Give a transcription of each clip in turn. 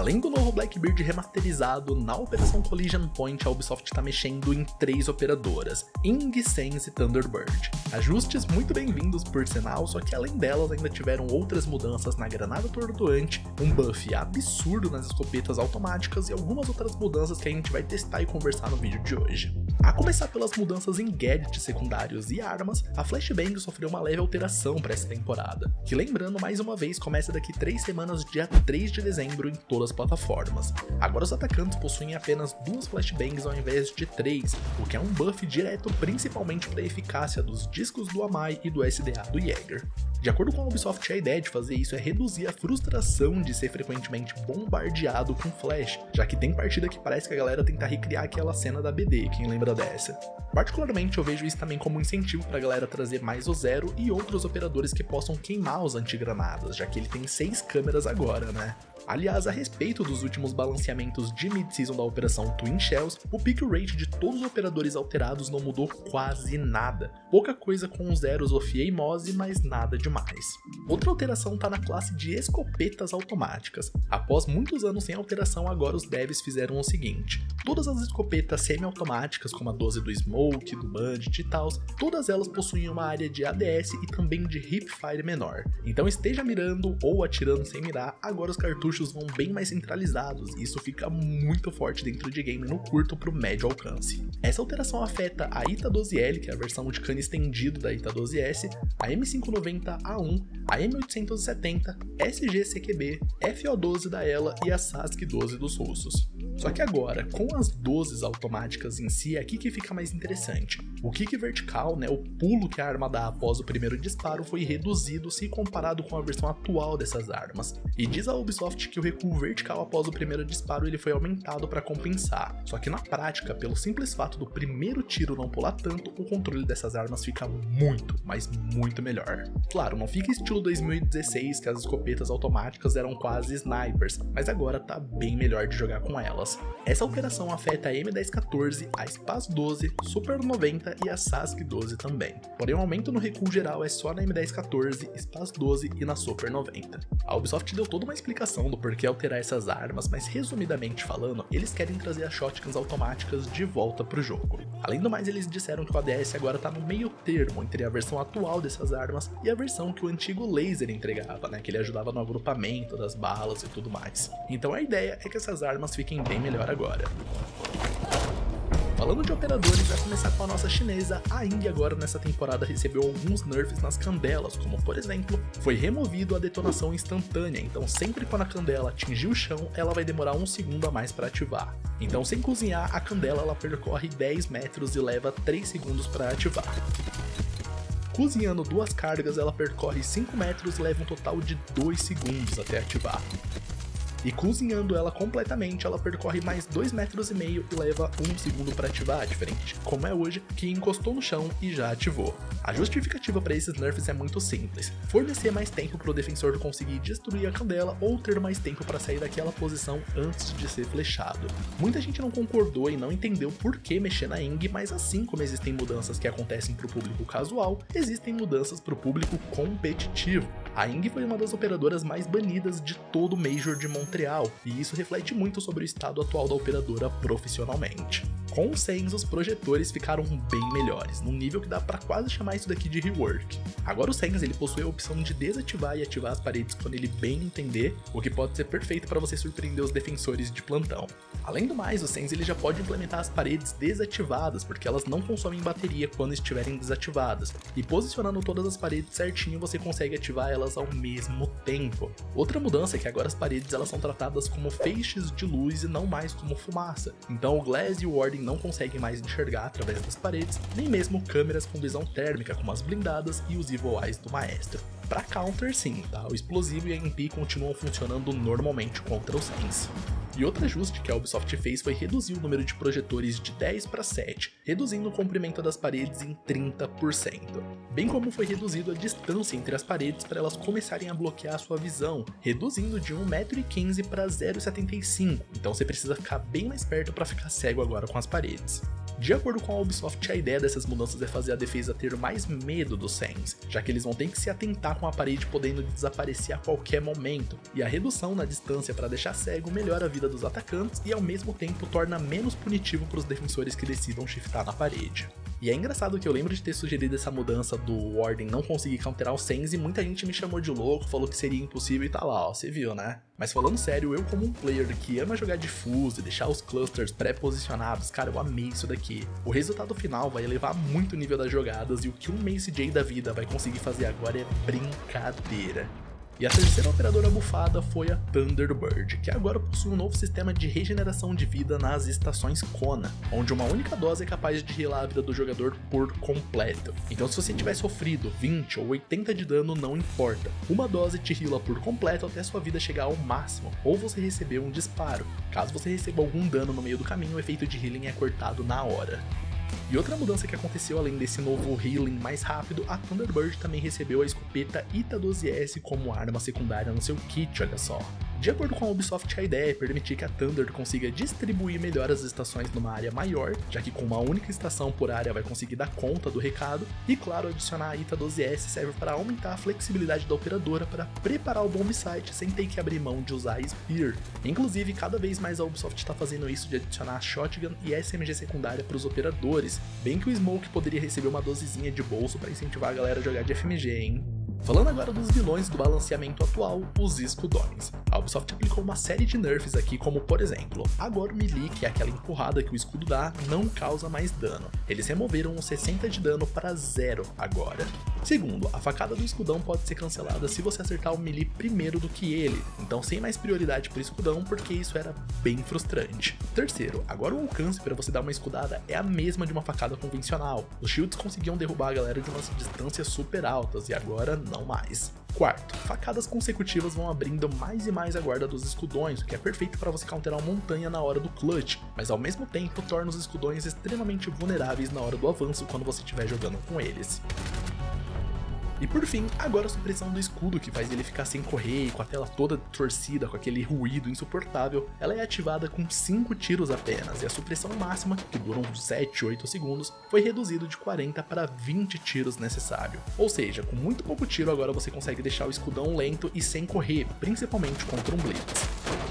Além do novo Blackbeard remasterizado, na Operação Collision Point a Ubisoft está mexendo em três operadoras, Ing, Sense e Thunderbird. Ajustes muito bem-vindos por sinal, só que além delas ainda tiveram outras mudanças na granada tortuante, um buff absurdo nas escopetas automáticas e algumas outras mudanças que a gente vai testar e conversar no vídeo de hoje. A começar pelas mudanças em gadgets secundários e armas, a Flashbang sofreu uma leve alteração para essa temporada, que lembrando mais uma vez começa daqui 3 semanas dia 3 de dezembro em todas as plataformas. Agora os atacantes possuem apenas duas flashbangs ao invés de três, o que é um buff direto principalmente para a eficácia dos discos do Amai e do SDA do Jäger. De acordo com a Ubisoft, a ideia de fazer isso é reduzir a frustração de ser frequentemente bombardeado com flash, já que tem partida que parece que a galera tenta recriar aquela cena da BD, quem lembra dessa. Particularmente eu vejo isso também como um incentivo pra galera trazer mais o Zero e outros operadores que possam queimar os antigranadas, já que ele tem 6 câmeras agora, né? Aliás, a respeito dos últimos balanceamentos de mid-season da operação Twin Shells, o pick rate de todos os operadores alterados não mudou quase nada. Pouca coisa com os zeros Ofia e Mose, mas nada demais. Outra alteração está na classe de escopetas automáticas. Após muitos anos sem alteração, agora os devs fizeram o seguinte: todas as escopetas semi-automáticas, como a 12 do Smoke, do Bandit e tal, todas elas possuem uma área de ADS e também de hipfire menor. Então esteja mirando ou atirando sem mirar, agora os cartuchos vão bem mais centralizados, e isso fica muito forte dentro de game no curto para o médio alcance. Essa alteração afeta a ITA 12L, que é a versão de cano estendido da ITA 12S, a M590A1, a M870, SG-CQB, FO12 da Ela e a SASC 12 dos russos. Só que agora, com as 12 automáticas em si, é aqui que fica mais interessante. O kick vertical, né, o pulo que a arma dá após o primeiro disparo, foi reduzido se comparado com a versão atual dessas armas. E diz a Ubisoft que o recuo vertical após o primeiro disparo ele foi aumentado para compensar. Só que na prática, pelo simples fato do primeiro tiro não pular tanto, o controle dessas armas fica muito, mas muito melhor. Claro, não fica estilo 2016 que as escopetas automáticas eram quase snipers, mas agora tá bem melhor de jogar com elas. Essa alteração afeta a M1014, a Spaz 12, Super 90 e a Sask 12 também. Porém, o aumento no recuo geral é só na M1014, Spaz 12 e na Super 90. A Ubisoft deu toda uma explicação do porquê alterar essas armas, mas resumidamente falando, eles querem trazer as shotguns automáticas de volta pro jogo. Além do mais, eles disseram que o ADS agora tá no meio termo entre a versão atual dessas armas e a versão que o antigo laser entregava, né, que ele ajudava no agrupamento das balas e tudo mais. Então a ideia é que essas armas fiquem bem melhor agora. Falando de operadores, a começar com a nossa chinesa, a Ing agora nessa temporada recebeu alguns nerfs nas candelas, como por exemplo, foi removido a detonação instantânea, então sempre quando a candela atingir o chão, ela vai demorar um segundo a mais para ativar. Então sem cozinhar, a candela ela percorre 10 metros e leva 3 segundos para ativar. Cozinhando duas cargas, ela percorre 5 metros e leva um total de 2 segundos até ativar. E cozinhando ela completamente, ela percorre mais 2,5 metros e meio e leva 1 um segundo para ativar, diferente como é hoje, que encostou no chão e já ativou. A justificativa para esses nerfs é muito simples: fornecer mais tempo para o defensor conseguir destruir a candela ou ter mais tempo para sair daquela posição antes de ser flechado. Muita gente não concordou e não entendeu por que mexer na Ing, mas assim como existem mudanças que acontecem para o público casual, existem mudanças para o público competitivo. A Ing foi uma das operadoras mais banidas de todo o Major de Montreal, e isso reflete muito sobre o estado atual da operadora profissionalmente. Com o Sens, os projetores ficaram bem melhores, num nível que dá para quase chamar isso daqui de rework. Agora o Sens ele possui a opção de desativar e ativar as paredes quando ele bem entender, o que pode ser perfeito para você surpreender os defensores de plantão. Além do mais, o Sens ele já pode implementar as paredes desativadas, porque elas não consomem bateria quando estiverem desativadas, e posicionando todas as paredes certinho você consegue ativar elas ao mesmo tempo. Outra mudança é que agora as paredes elas são tratadas como feixes de luz e não mais como fumaça, então o Glass e o Warden não conseguem mais enxergar através das paredes, nem mesmo câmeras com visão térmica como as blindadas e os Evil Eyes do Maestro. Para counter sim, tá? O explosivo e a MP continuam funcionando normalmente contra os Sense. E outro ajuste que a Ubisoft fez foi reduzir o número de projetores de 10 para 7, reduzindo o comprimento das paredes em 30%. Bem como foi reduzido a distância entre as paredes para elas começarem a bloquear a sua visão, reduzindo de 1,15m para 0,75m, então você precisa ficar bem mais perto para ficar cego agora com as paredes. De acordo com a Ubisoft, a ideia dessas mudanças é fazer a defesa ter mais medo dos Saints, já que eles vão ter que se atentar com a parede podendo desaparecer a qualquer momento, e a redução na distância para deixar cego melhora a vida dos atacantes e ao mesmo tempo torna menos punitivo para os defensores que decidam shiftar na parede. E é engraçado que eu lembro de ter sugerido essa mudança do Warden não conseguir counterar os Saints e muita gente me chamou de louco, falou que seria impossível e tá lá, ó, você viu, né? Mas falando sério, eu como um player que ama jogar difuso e deixar os clusters pré-posicionados, cara, eu amei isso daqui. O resultado final vai elevar muito o nível das jogadas e o que um Mace J da vida vai conseguir fazer agora é brincadeira. E a terceira operadora bufada foi a Thunderbird, que agora possui um novo sistema de regeneração de vida nas estações Kona, onde uma única dose é capaz de healar a vida do jogador por completo. Então se você tiver sofrido 20 ou 80 de dano, não importa. Uma dose te heala por completo até sua vida chegar ao máximo, ou você receber um disparo. Caso você receba algum dano no meio do caminho, o efeito de healing é cortado na hora. E outra mudança que aconteceu além desse novo healing mais rápido, a Thunderbird também recebeu a escopeta Ita 12S como arma secundária no seu kit, olha só. De acordo com a Ubisoft, a ideia é permitir que a Thunder consiga distribuir melhor as estações numa área maior, já que com uma única estação por área vai conseguir dar conta do recado, e claro, adicionar a ITA 12S serve para aumentar a flexibilidade da operadora para preparar o bomb site sem ter que abrir mão de usar a Spear. Inclusive, cada vez mais a Ubisoft está fazendo isso de adicionar Shotgun e SMG secundária para os operadores, bem que o Smoke poderia receber uma dosezinha de bolso para incentivar a galera a jogar de FMG, hein? Falando agora dos vilões do balanceamento atual, os escudões. A Ubisoft aplicou uma série de nerfs aqui, como por exemplo, agora o melee, que é aquela empurrada que o escudo dá, não causa mais dano. Eles removeram os 60 de dano para zero agora. Segundo, a facada do escudão pode ser cancelada se você acertar o melee primeiro do que ele, então sem mais prioridade pro escudão, porque isso era bem frustrante. Terceiro, agora o alcance para você dar uma escudada é a mesma de uma facada convencional. Os shields conseguiam derrubar a galera de umas distâncias super altas e agora não mais. Quarto, facadas consecutivas vão abrindo mais e mais a guarda dos escudões, o que é perfeito para você counterar uma montanha na hora do clutch, mas ao mesmo tempo torna os escudões extremamente vulneráveis na hora do avanço quando você estiver jogando com eles. E por fim, agora a supressão do escudo, que faz ele ficar sem correr e com a tela toda torcida, com aquele ruído insuportável, ela é ativada com 5 tiros apenas, e a supressão máxima, que dura uns 7, 8 segundos, foi reduzido de 40 para 20 tiros necessário. Ou seja, com muito pouco tiro agora você consegue deixar o escudão lento e sem correr, principalmente contra um blitz.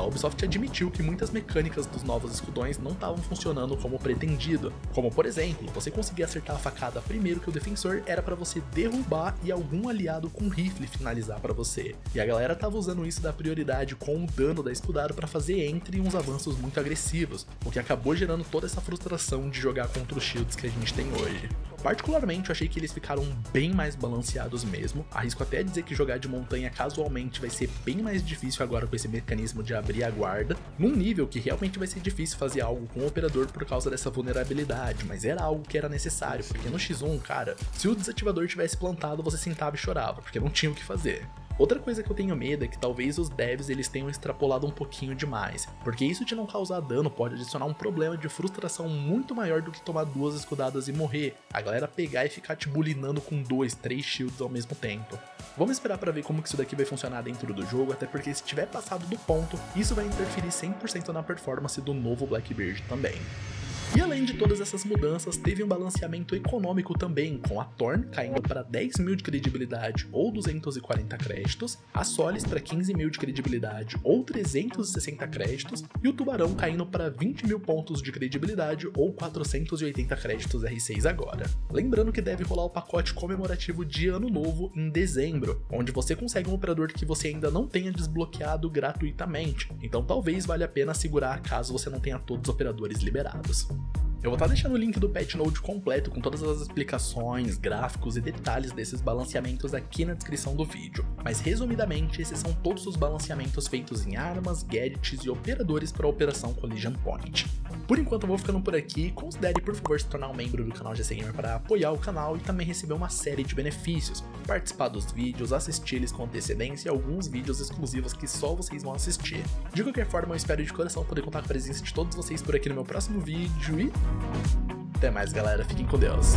A Ubisoft admitiu que muitas mecânicas dos novos escudões não estavam funcionando como pretendido, como por exemplo, você conseguir acertar a facada primeiro que o defensor era para você derrubar e algum aliado com rifle finalizar para você. E a galera tava usando isso da prioridade com o dano da escudado para fazer entre uns avanços muito agressivos, o que acabou gerando toda essa frustração de jogar contra os shields que a gente tem hoje. Particularmente, eu achei que eles ficaram bem mais balanceados mesmo. Arrisco até dizer que jogar de montanha casualmente vai ser bem mais difícil agora com esse mecanismo de abrir a guarda, num nível que realmente vai ser difícil fazer algo com o operador por causa dessa vulnerabilidade, mas era algo que era necessário, porque no X1, cara, se o desativador tivesse plantado, você sentava e chorava, porque não tinha o que fazer. Outra coisa que eu tenho medo é que talvez os devs eles tenham extrapolado um pouquinho demais, porque isso de não causar dano pode adicionar um problema de frustração muito maior do que tomar duas escudadas e morrer, a galera pegar e ficar te bulinando com dois, três shields ao mesmo tempo. Vamos esperar para ver como que isso daqui vai funcionar dentro do jogo, até porque se tiver passado do ponto, isso vai interferir 100% na performance do novo Blackbeard também. E além de todas essas mudanças, teve um balanceamento econômico também, com a Torn caindo para 10 mil de credibilidade ou 240 créditos, a Solis para 15 mil de credibilidade ou 360 créditos, e o Tubarão caindo para 20 mil pontos de credibilidade ou 480 créditos R6 agora. Lembrando que deve rolar o pacote comemorativo de Ano Novo em dezembro, onde você consegue um operador que você ainda não tenha desbloqueado gratuitamente, então talvez valha a pena segurar caso você não tenha todos os operadores liberados. Eu vou estar deixando o link do Patch Note completo com todas as explicações, gráficos e detalhes desses balanceamentos aqui na descrição do vídeo, mas resumidamente esses são todos os balanceamentos feitos em armas, gadgets e operadores para a Operação Collision Point. Por enquanto eu vou ficando por aqui, considere por favor se tornar um membro do canal GC Gamer para apoiar o canal e também receber uma série de benefícios, participar dos vídeos, assistir eles com antecedência e alguns vídeos exclusivos que só vocês vão assistir. De qualquer forma eu espero de coração poder contar com a presença de todos vocês por aqui no meu próximo vídeo e até mais, galera. Fiquem com Deus.